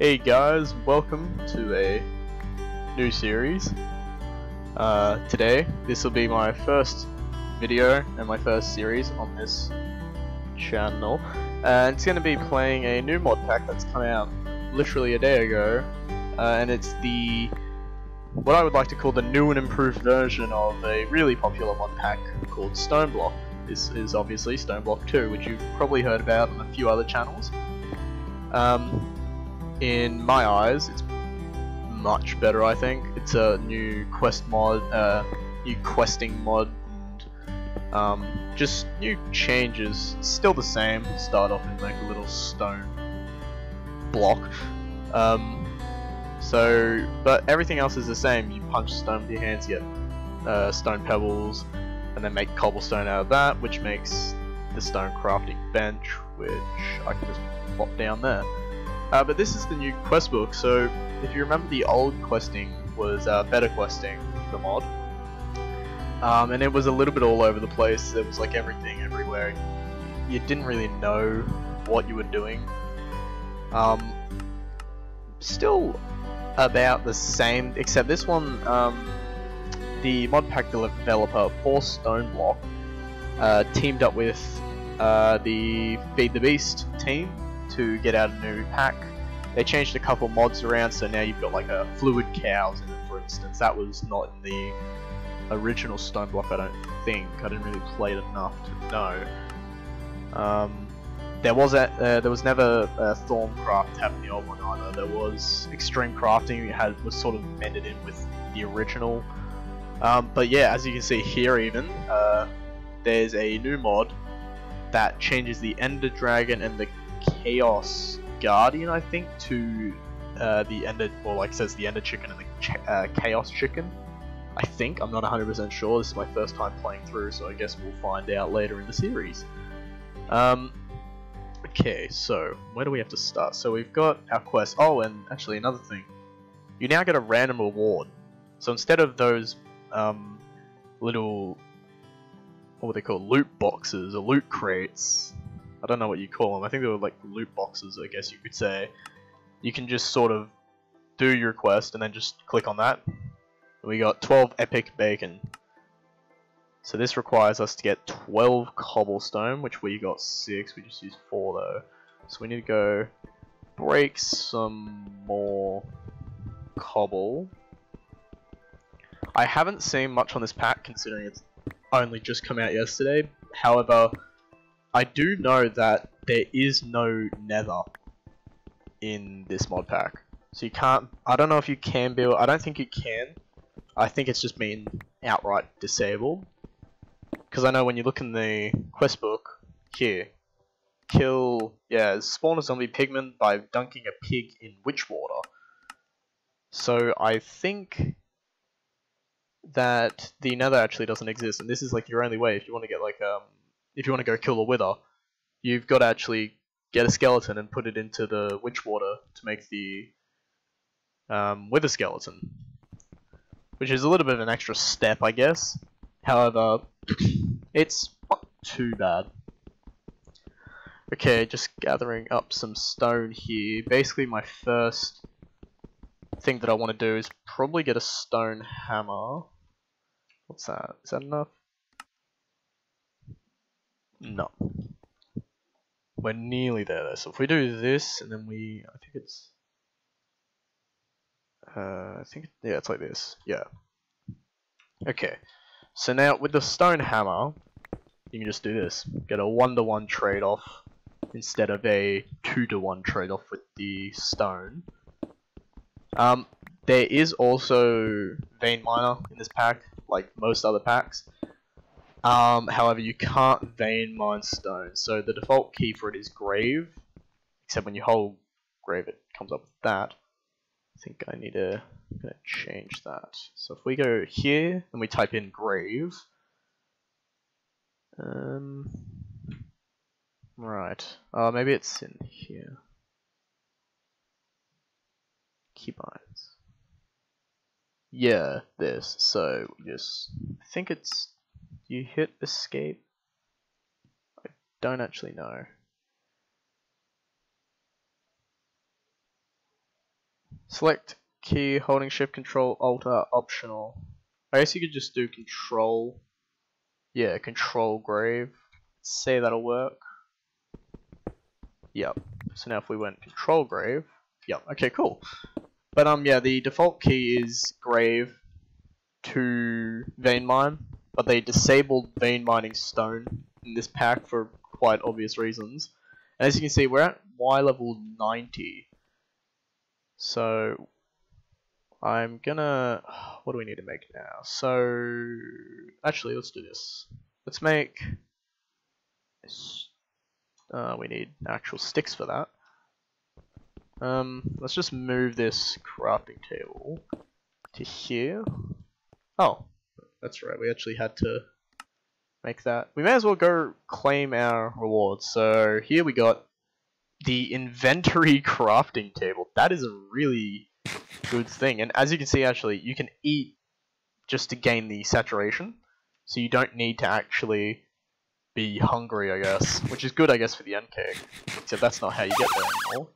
Hey guys, welcome to a new series. Uh, today, this will be my first video and my first series on this channel. And it's going to be playing a new mod pack that's come out literally a day ago. Uh, and it's the, what I would like to call the new and improved version of a really popular mod pack called Stoneblock. This is obviously Stoneblock 2, which you've probably heard about on a few other channels. Um, in my eyes, it's much better. I think it's a new quest mod, uh, new questing mod, and um, just new changes. It's still the same. Start off in like a little stone block. Um, so, but everything else is the same. You punch stone with your hands, you get uh, stone pebbles, and then make cobblestone out of that, which makes the stone crafting bench, which I can just plop down there. Uh, but this is the new quest book, so if you remember the old questing was uh, better questing, the mod. Um, and it was a little bit all over the place, there was like everything everywhere. You didn't really know what you were doing. Um, still about the same, except this one, um, the mod pack developer for Stoneblock uh, teamed up with uh, the Feed the Beast team to get out a new pack. They changed a couple mods around, so now you've got like a fluid cows in it, for instance. That was not in the original stone block, I don't think. I didn't really play it enough to know. Um, there was a, uh, there was never a Thaumcraft in the old one either. There was Extreme Crafting, had was sort of mended in with the original. Um, but yeah, as you can see here, even uh, there's a new mod that changes the Ender Dragon and the Chaos Guardian, I think, to uh, the Ender, or like says the Ender Chicken and the ch uh, Chaos Chicken. I think, I'm not 100% sure, this is my first time playing through, so I guess we'll find out later in the series. Um, okay, so, where do we have to start? So we've got our quest, oh, and actually another thing, you now get a random reward. So instead of those um, little, what were they called, loot boxes, or loot crates, I don't know what you call them. I think they were like loot boxes, I guess you could say. You can just sort of do your quest and then just click on that. We got 12 epic bacon. So this requires us to get 12 cobblestone, which we got 6. We just used 4 though. So we need to go break some more cobble. I haven't seen much on this pack considering it's only just come out yesterday. However, I do know that there is no nether in this mod pack. So you can't, I don't know if you can build, I don't think you can. I think it's just been outright disabled. Because I know when you look in the quest book, here, kill, yeah, spawn a zombie pigman by dunking a pig in witch water. So I think that the nether actually doesn't exist, and this is like your only way if you want to get like um if you want to go kill a wither, you've got to actually get a skeleton and put it into the witch water to make the um, wither skeleton. Which is a little bit of an extra step, I guess. However, it's not too bad. Okay, just gathering up some stone here. Basically, my first thing that I want to do is probably get a stone hammer. What's that? Is that enough? No. We're nearly there though. So if we do this and then we, I think it's, uh, I think, yeah, it's like this. Yeah. Okay. So now with the stone hammer, you can just do this. Get a one to one trade off instead of a two to one trade off with the stone. Um, there is also vein miner in this pack, like most other packs. Um, however, you can't vein mine stone, so the default key for it is grave, except when you hold grave it comes up with that. I think I need to change that. So if we go here and we type in grave, um, right, uh, maybe it's in here. Keybinds. Yeah, this. So just I think it's you hit escape? I don't actually know. Select key, holding shift, control, alt are optional. I guess you could just do control. Yeah, control grave. Say that'll work. Yep. So now if we went control grave, yep. Okay, cool. But um, yeah, the default key is grave to vein mine, but they disabled vein mining stone in this pack for quite obvious reasons. And as you can see, we're at Y level 90. So I'm gonna. What do we need to make now? So actually, let's do this. Let's make. Uh, we need actual sticks for that. Um, let's just move this crafting table to here. Oh, that's right. We actually had to make that. We may as well go claim our rewards. So here we got the inventory crafting table. That is a really good thing. And as you can see, actually, you can eat just to gain the saturation. So you don't need to actually be hungry, I guess. Which is good, I guess, for the end cake. Except that's not how you get there anymore.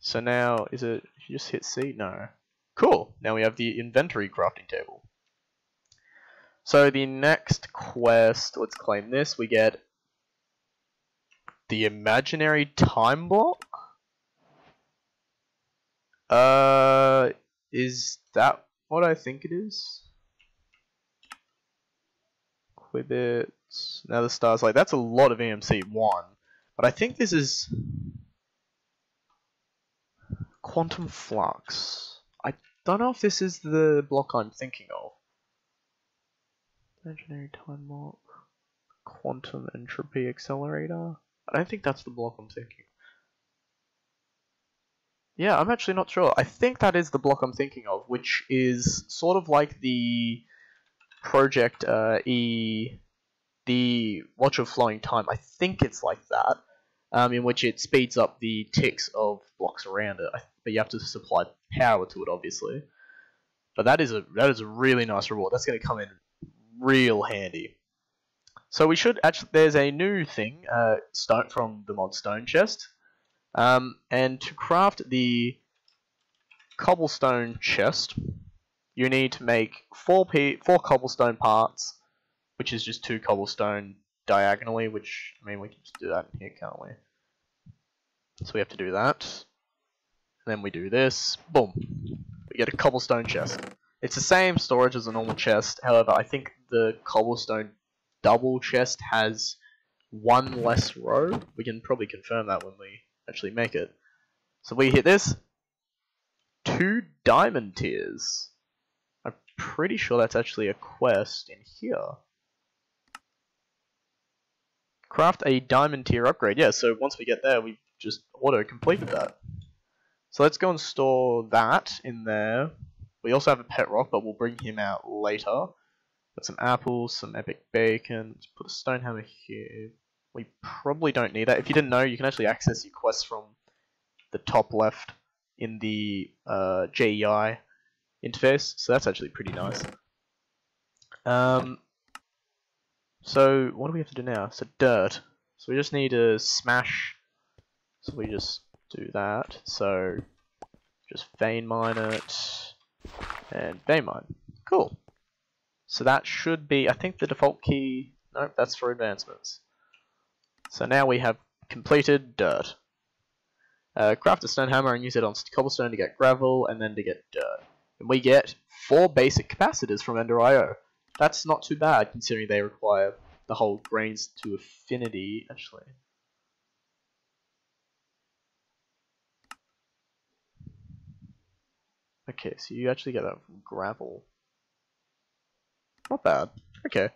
So now, is it, you just hit C? No. Cool, now we have the inventory crafting table. So the next quest, let's claim this, we get the imaginary time block? Uh, is that what I think it is? Quibbits, now the stars, like that's a lot of EMC, one. But I think this is Quantum Flux. I don't know if this is the block I'm thinking of. Imaginary time block. Quantum entropy accelerator. I don't think that's the block I'm thinking. Yeah, I'm actually not sure. I think that is the block I'm thinking of, which is sort of like the Project uh, E, the Watch of Flowing Time. I think it's like that, um, in which it speeds up the ticks of blocks around it. But you have to supply power to it, obviously. But that is a that is a really nice reward. That's going to come in real handy. So we should actually, there's a new thing, uh, stone from the mod stone chest. Um, and to craft the cobblestone chest, you need to make four p four cobblestone parts, which is just two cobblestone diagonally. Which I mean, we can just do that in here, can't we? So we have to do that. And then we do this. Boom. We get a cobblestone chest. It's the same storage as a normal chest. However, I think the cobblestone double chest has one less row. We can probably confirm that when we actually make it. So we hit this. Two diamond tiers. I'm pretty sure that's actually a quest in here. Craft a diamond tier upgrade. Yeah, so once we get there, we just auto-completed that. So let's go and store that in there. We also have a pet rock, but we'll bring him out later. Got some apples, some epic bacon. Let's put a stone hammer here. We probably don't need that. If you didn't know, you can actually access your quests from the top left in the uh, interface, so that's actually pretty nice. Um, so what do we have to do now? So dirt. So we just need to smash. So we just do that. So just vein mine it and vein mine. Cool. So that should be, I think the default key, nope, that's for advancements. So now we have completed dirt. Uh, craft a stone hammer and use it on cobblestone to get gravel and then to get dirt. And we get four basic capacitors from Ender IO. That's not too bad considering they require the whole grains of infinity, actually. Okay, so you actually get that from gravel. Not bad. Okay.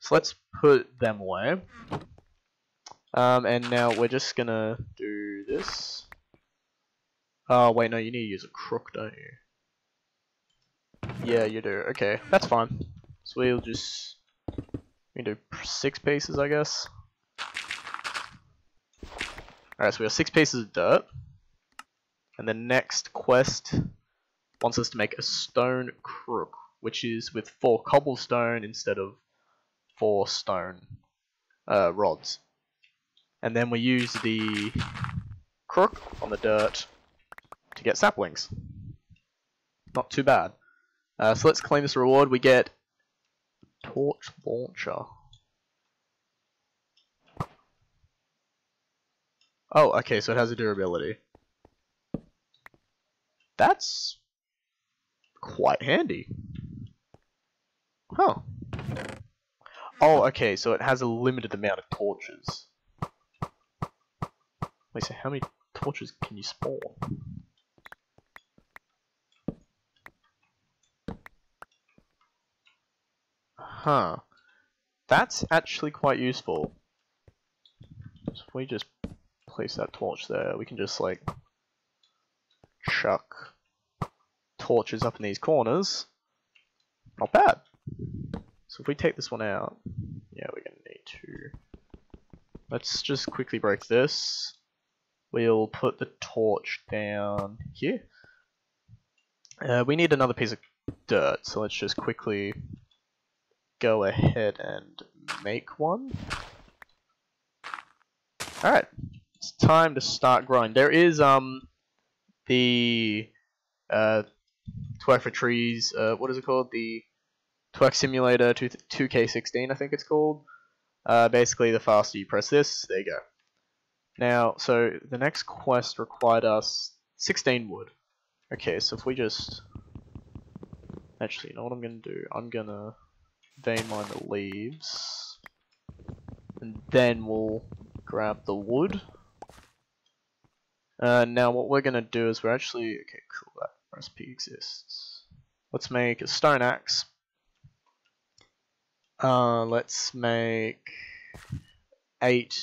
So let's put them away. Um, and now we're just gonna do this. Oh, wait, no, you need to use a crook, don't you? Yeah, you do. Okay, that's fine. So we'll just... We do six pieces, I guess. Alright, so we have six pieces of dirt. And the next quest wants us to make a stone crook which is with four cobblestone instead of four stone uh, rods. And then we use the crook on the dirt to get saplings. Not too bad. Uh, so let's claim this reward. We get torch launcher. Oh, okay, so it has a durability. That's quite handy. Huh. Oh, okay, so it has a limited amount of torches. Wait, so how many torches can you spawn? Huh. That's actually quite useful. So if we just place that torch there, we can just like chuck torches up in these corners. Not bad. If we take this one out, yeah, we're gonna need to. Let's just quickly break this. We'll put the torch down here. Uh, we need another piece of dirt, so let's just quickly go ahead and make one. Alright, it's time to start growing. There is um the uh, Twerk for Trees, uh, what is it called? The Twerk Simulator 2, 2K16 I think it's called. Uh, basically the faster you press this, there you go. Now, so the next quest required us 16 wood. Okay, so if we just... Actually, you know what I'm going to do? I'm going to vein mine the leaves. And then we'll grab the wood. Uh, now what we're going to do is we're actually... Okay, cool, that recipe exists. Let's make a stone axe. Uh, let's make eight,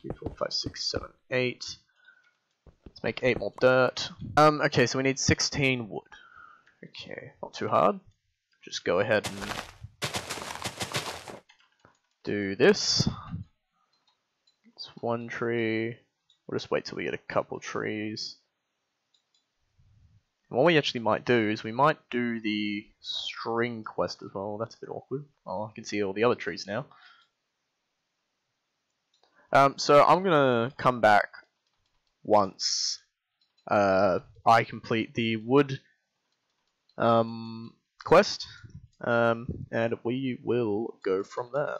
three, four, five, six, seven, eight. Let's make eight more dirt. Um, okay, so we need 16 wood. Okay, not too hard. Just go ahead and do this. It's one tree. We'll just wait till we get a couple trees. What we actually might do is we might do the string quest as well. That's a bit awkward. Oh, I can see all the other trees now. Um, so I'm gonna come back once uh, I complete the wood um, quest, um, and we will go from there.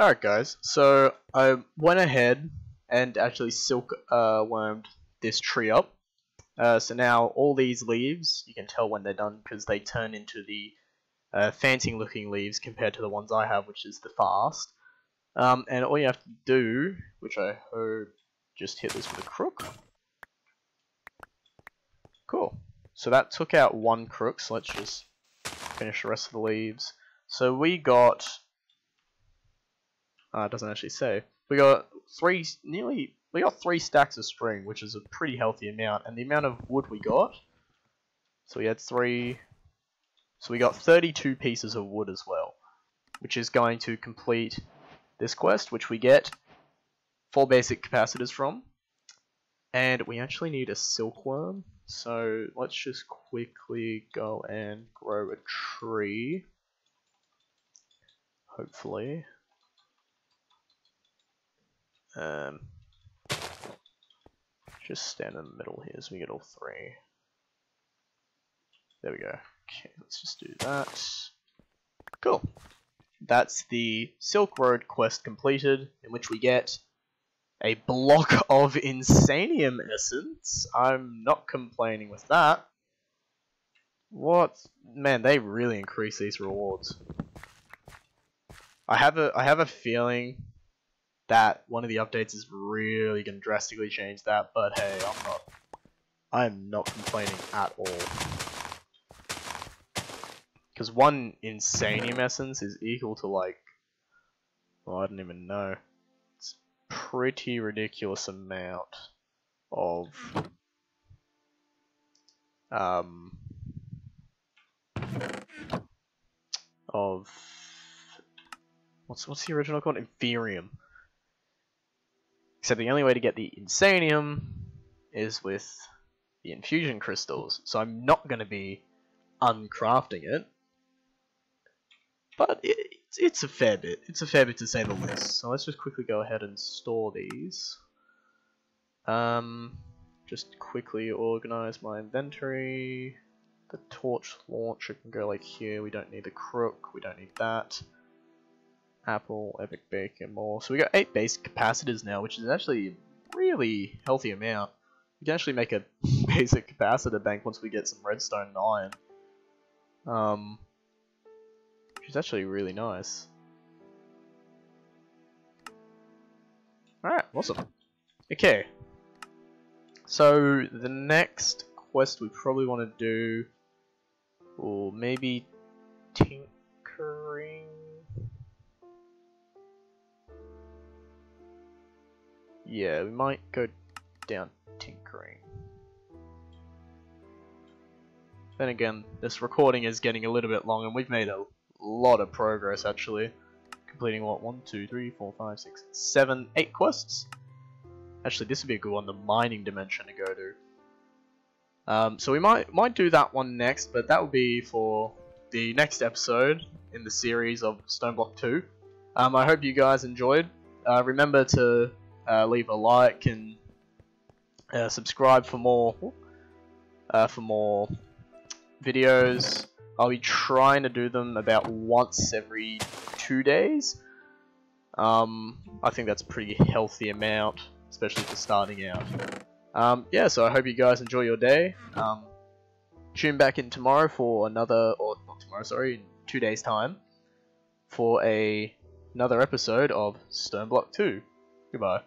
Alright guys, so I went ahead and actually silk uh, wormed this tree up. Uh, so now all these leaves, you can tell when they're done because they turn into the uh, fancy looking leaves compared to the ones I have, which is the fast. Um, and all you have to do, which I hope just hit this with a crook. Cool. So that took out one crook, so let's just finish the rest of the leaves. So we got, uh, it doesn't actually say, we got three, nearly, we got three stacks of string, which is a pretty healthy amount, and the amount of wood we got, so we had three, so we got 32 pieces of wood as well, which is going to complete this quest, which we get four basic capacitors from. And we actually need a silkworm, so let's just quickly go and grow a tree. Hopefully. Um, just stand in the middle here so we get all three. There we go. Okay, let's just do that. Cool that's the Silk Road quest completed, in which we get a block of Insanium Essence. I'm not complaining with that. What? Man, they really increase these rewards. I have a I have a feeling that one of the updates is really going to drastically change that, but hey, I'm not I'm not complaining at all. Because one Insanium Essence is equal to like... Well, I don't even know. It's pretty ridiculous amount of... Um... Of... What's, what's the original called? Inferium. Except the only way to get the Insanium is with the infusion crystals. So I'm not going to be uncrafting it but it, it's a fair bit. It's a fair bit to say the least. So let's just quickly go ahead and store these. Um, just quickly organize my inventory. The torch launcher can go like here. We don't need the crook. We don't need that. Apple, epic bacon, more. So we got eight base capacitors now, which is actually a really healthy amount. We can actually make a basic capacitor bank once we get some redstone and iron. Um, which is actually really nice. Alright, awesome. Okay. So, the next quest we probably want to do, or maybe tinkering? Yeah, we might go down tinkering. Then again, this recording is getting a little bit long and we've made a lot of progress actually. Completing what, one, two, three, four, five, six, seven, eight quests? Actually, this would be a good one, the mining dimension to go to. Um, so we might might do that one next, but that will be for the next episode in the series of Stoneblock 2. Um, I hope you guys enjoyed. Uh, remember to uh, leave a like and uh, subscribe for more uh, for more videos. I'll be trying to do them about once every two days. Um, I think that's a pretty healthy amount, especially for starting out. Um, yeah, so I hope you guys enjoy your day. Um, tune back in tomorrow for another, or not tomorrow, sorry, two days' time, for a another episode of Stoneblock 2. Goodbye.